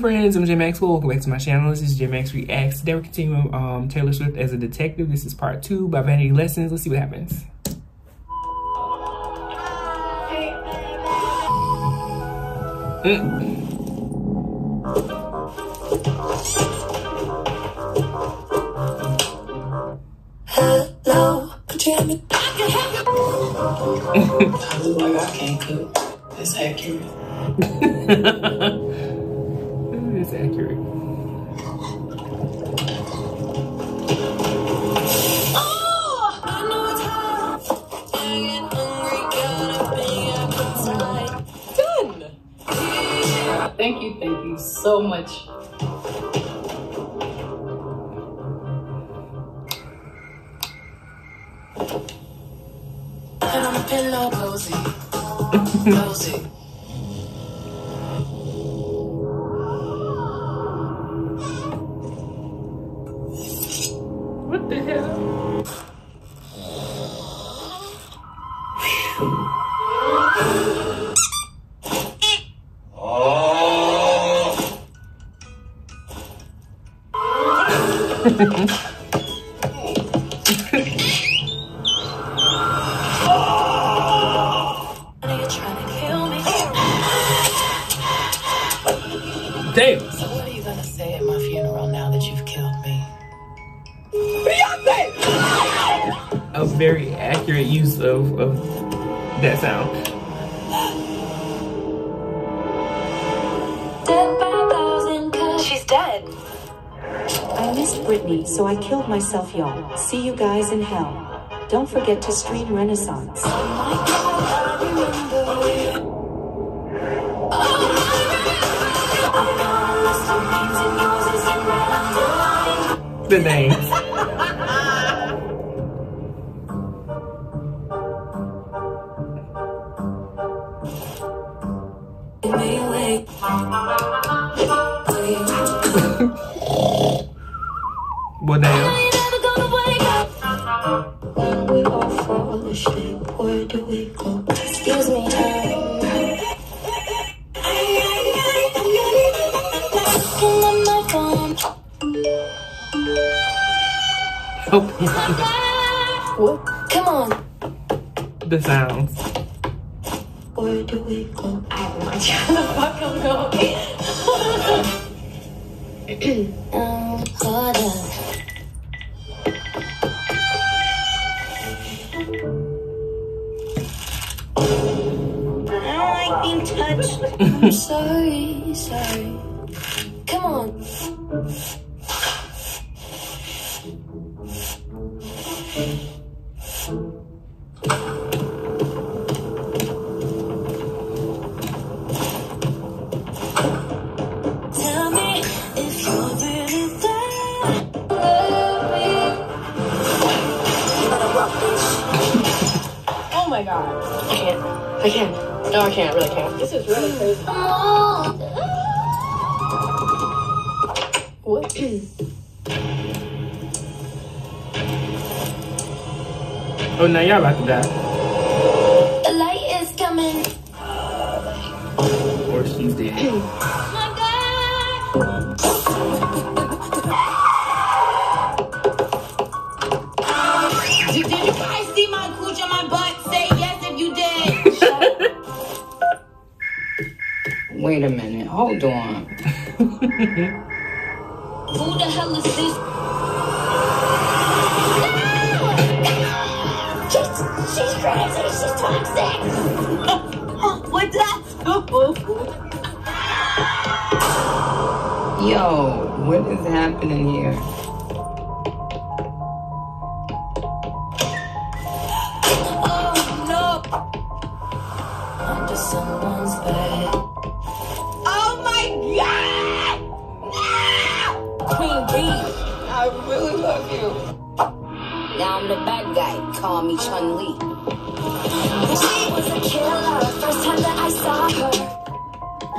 friends? I'm J Maxwell. Welcome back to my channel. This is J Max Reacts. Today we're continuing um, Taylor Swift as a detective. This is part two by Vanity Lessons. Let's see what happens. Mm. Hello, could you help me? I look like I can't cook. That's accurate. you, so much. And I'm pillow cozy. Cozy. What the hell? Damn. So what are you gonna say at my funeral now that you've killed me? A very accurate use of, of that sound. I missed Britney, so I killed myself, y'all. See you guys in hell. Don't forget to stream Renaissance. Oh my god, I remember you. The names. Well, damn. Ain't never gonna wake up. When we all fall asleep, where do we go? Excuse me. Looking at my phone. Oh, What? Come on. the sounds. Where do we go? I have no idea where the fuck I'm going. Um, hold up. Being touched. I'm sorry, sorry. Come on. Tell me if you're really there. Love me. You better walk, bitch. Oh my god. I can't. I can't. No, I can't. Really can't. This is really crazy. Come on. What? Oh, now y'all about to die. The light is coming. Or she's dead. My God. Wait a minute, hold on. Who the hell is this? She's, she's crazy. She's toxic. what did I do? Yo, what is happening here? Call me Chun Li. She was a killer. First time that I saw her.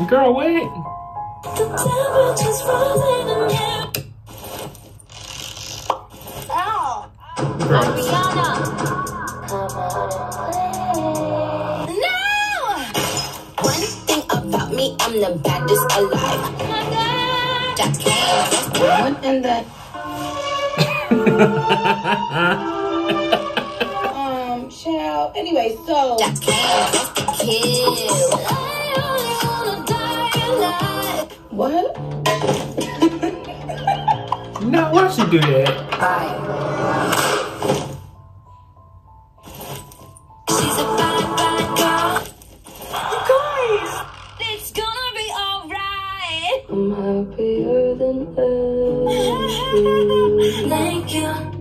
Girl, wait. The temperature's rising in here. Ow! Rihanna. No! One thing about me, I'm the baddest alive. What in the? Child. Anyway, so. What? No, why should do that? Bye. It's gonna be alright. I'm happier than ever. Thank you.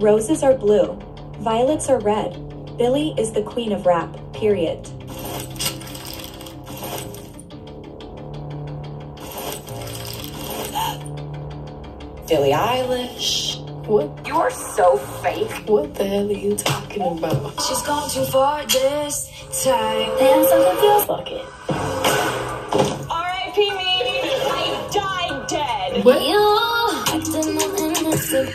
Roses are blue. Violets are red. Billie is the queen of rap, period. Billie Eilish. What? You're so fake. What the hell are you talking about? She's gone too far this time. And something feels Fuck it. R.I.P. me. I died dead. What? you acting all innocent.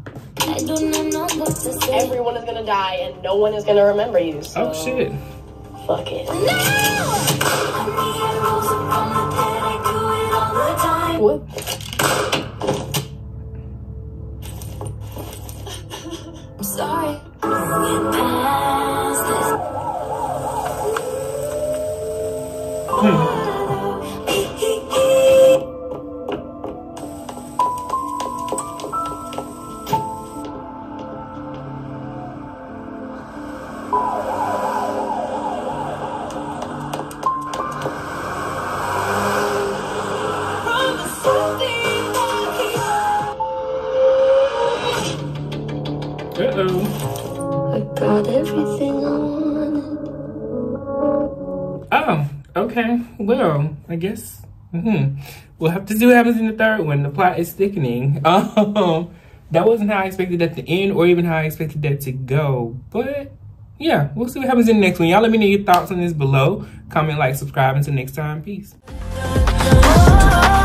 Everyone is gonna die and no one is gonna remember you. So Oh shit. Fuck it. No! I'm a got everything I wanted. Oh, okay. Well, I guess hmm we'll have to see what happens in the third one. The plot is thickening. Um, that wasn't how I expected that to end, or even how I expected that to go. But yeah, we'll see what happens in the next one. Y'all let me know your thoughts on this below. Comment, like, subscribe. Until next time, peace. Oh,